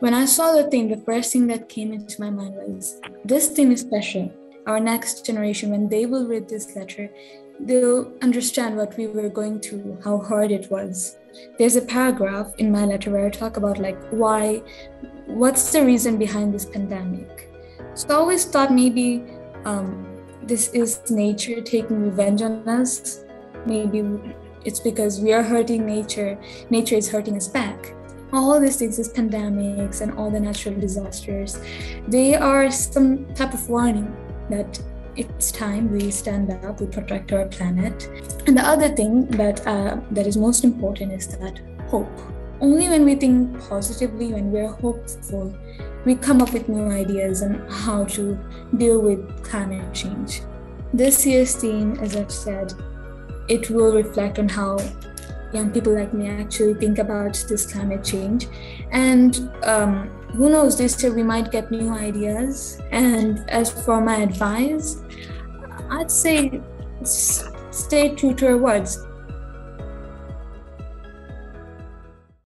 When I saw the theme, the first thing that came into my mind was this theme is special. Our next generation, when they will read this letter, they'll understand what we were going through, how hard it was. There's a paragraph in my letter where I talk about like why, what's the reason behind this pandemic. So I always thought maybe um, this is nature taking revenge on us. Maybe it's because we are hurting nature, nature is hurting us back. All these things, these pandemics and all the natural disasters, they are some type of warning that it's time we stand up, we protect our planet. And the other thing that uh, that is most important is that hope. Only when we think positively, when we're hopeful, we come up with new ideas on how to deal with climate change. This year's theme, as I've said, it will reflect on how young people like me actually think about this climate change. And um, who knows, this year we might get new ideas. And as for my advice, I'd say stay true to your words.